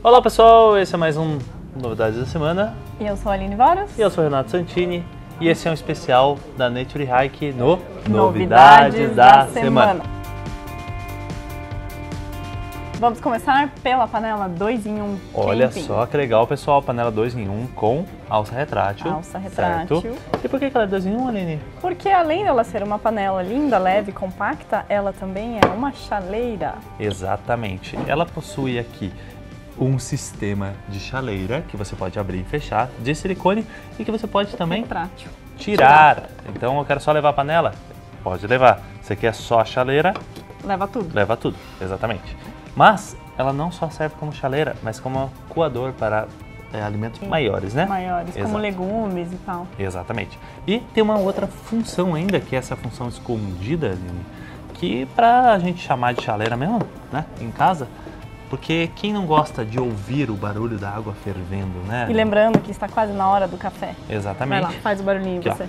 Olá pessoal, esse é mais um Novidades da Semana. E eu sou a Aline Varos. E eu sou o Renato Santini. E esse é um especial da Nature Hike no Novidades, da, semana. Vamos começar pela panela 2 em 1. Um Olha camping. só que legal, pessoal. Panela 2 em 1 um com alça retrátil. Alça retrátil. Certo? E por que ela é 2 em 1, um, Aline? Porque além dela ser uma panela linda, leve e compacta, ela também é uma chaleira. Exatamente. Ela possui aqui um sistema de chaleira que você pode abrir e fechar de silicone e que você pode também Retrátil. tirar. Então eu quero só levar a panela? Pode levar. Você quer só a chaleira? Leva tudo. Leva tudo, exatamente. Mas ela não só serve como chaleira, mas como coador para é, alimentos maiores, né? Maiores, como Exato. legumes e tal. Exatamente. E tem uma outra função ainda, que é essa função escondida, Aline, que pra gente chamar de chaleira mesmo, né, em casa, porque quem não gosta de ouvir o barulho da água fervendo, né? E lembrando que está quase na hora do café. Vai Exatamente. lá, faz o barulhinho Aqui, ó. você.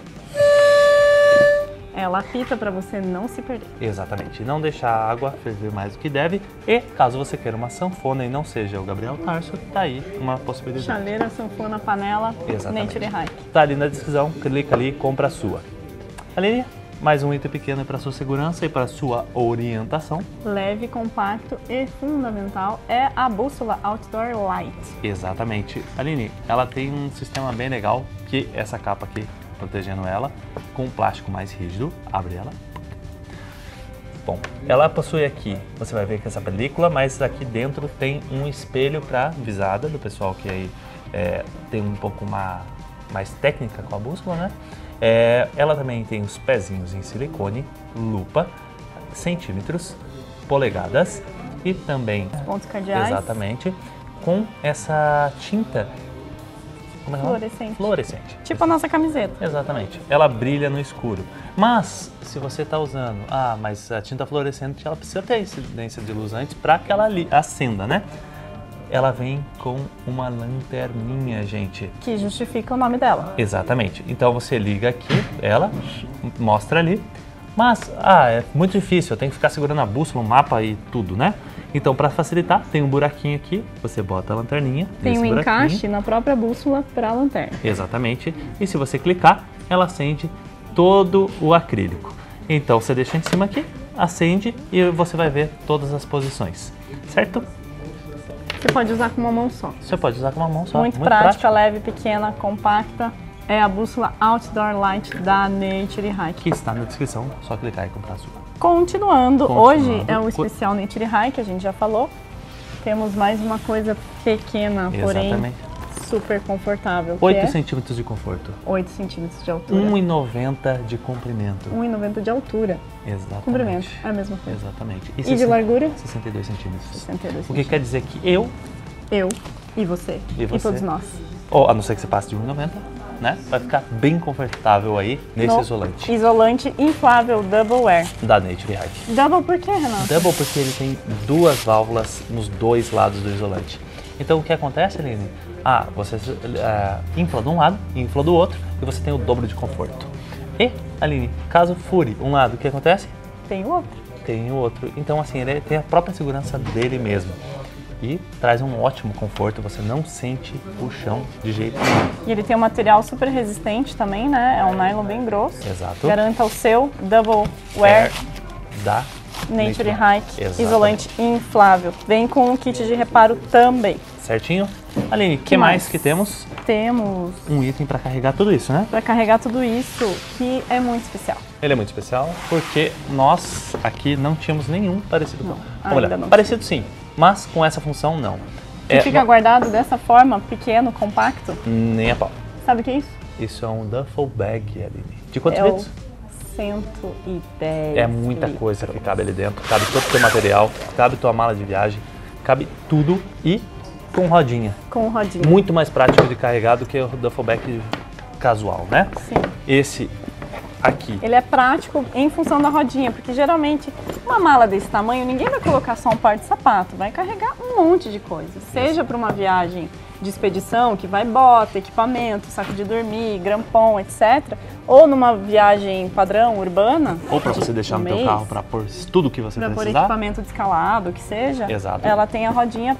Ela apita para você não se perder. Exatamente. Não deixar a água ferver mais do que deve. E caso você queira uma sanfona e não seja o Gabriel Tarso, tá aí uma possibilidade. Chaleira, sanfona, panela, Exatamente. Nature Hike. Tá ali na descrição, clica ali e compra a sua. Aline, mais um item pequeno para sua segurança e para sua orientação. Leve, compacto e fundamental é a bússola Outdoor Light. Exatamente. Aline, ela tem um sistema bem legal, que essa capa aqui, protegendo ela, com um plástico mais rígido. Abre ela. Bom, ela possui aqui, você vai ver que essa película, mas aqui dentro tem um espelho para visada do pessoal que aí é, tem um pouco uma, mais técnica com a bússola, né? É, ela também tem os pezinhos em silicone, lupa, centímetros, polegadas e também Pontos cardeais. Exatamente. Com essa tinta. Como é? Fluorescente. Fluorescente. Tipo a nossa camiseta. Exatamente. Ela brilha no escuro. Mas, se você está usando. Ah, mas a tinta fluorescente ela precisa ter incidência de luz antes para que ela acenda, né? Ela vem com uma lanterninha, gente. Que justifica o nome dela. Exatamente. Então você liga aqui, ela mostra ali. Mas, ah, é muito difícil, eu tenho que ficar segurando a bússola, o mapa e tudo, né? Então, para facilitar, tem um buraquinho aqui, você bota a lanterninha. Tem um encaixe na própria bússola para a lanterna. Exatamente. E se você clicar, ela acende todo o acrílico. Então, você deixa em cima aqui, acende e você vai ver todas as posições, certo? Você pode usar com uma mão só. Você pode usar com uma mão só. Muito, prática, leve, pequena, compacta. É a bússola Outdoor Light da Nature Hike. Que está na descrição, só clicar e comprar a sua. Continuando, Continuando. hoje é o especial Nature Hike, a gente já falou. Temos mais uma coisa pequena, porém Exatamente. Super confortável. que 8 é centímetros de conforto. 8 centímetros de altura. 1,90 de comprimento. 1,90 de altura. Exatamente. Comprimento, é a mesma coisa. Exatamente. E de largura? 62 centímetros. 62 O que quer dizer que eu, Eu e você. E você. todos nós. ou a não ser que você passe de 1,90, né? Vai ficar bem confortável aí nesse No isolante Isolante inflável Double Wear. da Nature Hike. Double por quê, Renato? Double porque ele tem duas válvulas nos dois lados do isolante. Então o que acontece, Aline? Ah, você ah, infla de um lado, infla do outro e você tem o dobro de conforto. E, Aline, caso fure um lado, o que acontece? Tem o outro. Tem o outro. Então, assim, ele tem a própria segurança dele mesmo. E traz um ótimo conforto, você não sente o chão de jeito nenhum. E ele tem um material super resistente também, né? É um nylon bem grosso. Exato. Garanta o seu Double Wear da Nature Hike Exatamente. isolante inflável. Vem com um kit de reparo também. Certinho? Aline, o que, mais? mais? que temos? Temos Um item para carregar tudo isso, né? para carregar tudo isso que é muito especial. Ele é muito especial porque nós aqui não tínhamos nenhum parecido com. ainda Olha, não. parecido sim, mas com essa função não. Que É, fica guardado dessa forma, pequeno, compacto. nem a pau. Sabe o que é isso? Isso é um duffel bag, Aline. De quantos é litros? o 110 É muita litros. coisa que cabe ali dentro. Cabe todo o teu material, cabe tua mala de viagem, cabe tudo e com rodinha. Com rodinha. Muito mais prático de carregar do que o duffel bag casual, né? Sim. Esse aqui. Ele é prático em função da rodinha, porque geralmente uma mala desse tamanho, ninguém vai colocar só um par de sapato, vai carregar um monte de coisa. Seja para uma viagem de expedição, que vai bota, equipamento, saco de dormir, grampom, etc. Ou numa viagem padrão, urbana. Ou para você deixar um no teu mês, carro para pôr tudo que você Pra pôr precisar. equipamento de escalado, o que seja. Exato. Ela tem a rodinha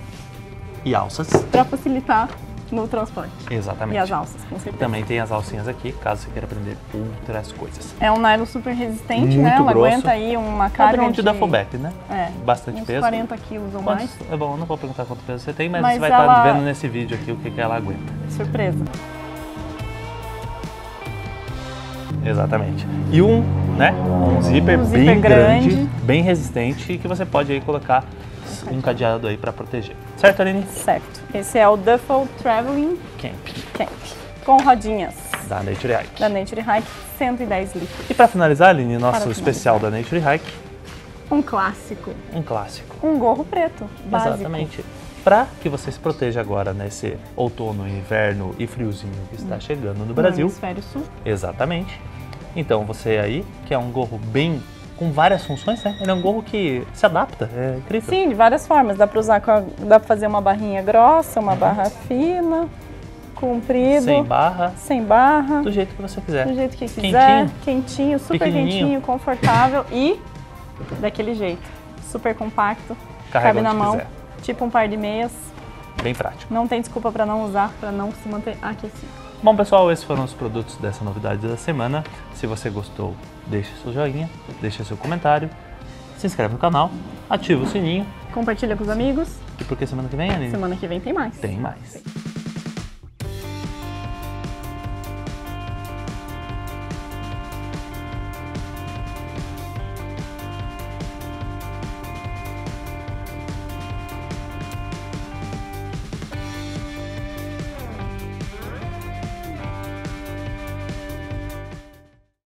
e alças. Para facilitar no transporte. Exatamente. E as alças, com certeza. Também tem as alcinhas aqui, caso você queira aprender outras coisas. É um nylon super resistente, Muito né? Ela grosso. aguenta aí uma carga Padrão de... Duffleback, né? É, Bastante uns peso. 40 quilos ou Quantos- mais. É bom, não vou perguntar quanto peso você tem, mas, Mas você vai ela- estar vendo nesse vídeo aqui o que, que ela aguenta. Surpresa. Exatamente. E um, né? Um zíper Um zíper bem grande, grande. bem resistente que você pode aí colocar um cadeado aí para proteger. Certo, Aline? Certo. Esse é o Duffel Traveling Camp, Camp. Com rodinhas da Nature Hike. da Nature Hike, 110 litros. E para finalizar, Aline, nosso Para finalizar. especial da Nature Hike, Um clássico. um clássico. Um gorro preto, básico. Exatamente. Para que você se proteja agora nesse outono, inverno e friozinho que está chegando no Brasil. No hemisfério sul. Exatamente. Então você aí, que é um gorro bem com várias funções, né? Ele é um gorro que se adapta, é incrível. Sim, de várias formas. Dá pra usar com a- dá pra fazer uma barrinha grossa, uma barra fina, comprido, Sem barra, sem barra, do jeito que você quiser. do jeito que quiser, Quentinho. quentinho, super quentinho, confortável e daquele jeito, super compacto, Carrega cabe na mão, quiser. tipo um par de meias. Bem prático. Não tem desculpa pra não usar, pra não se manter aquecido. Bom, pessoal, esses foram os produtos dessa novidade da semana. Se você gostou, deixe seu joinha, deixe seu comentário, se inscreve no canal, ativa o sininho. Compartilha com os amigos. E porque semana que vem, Aline? Semana que vem tem mais. Tem mais.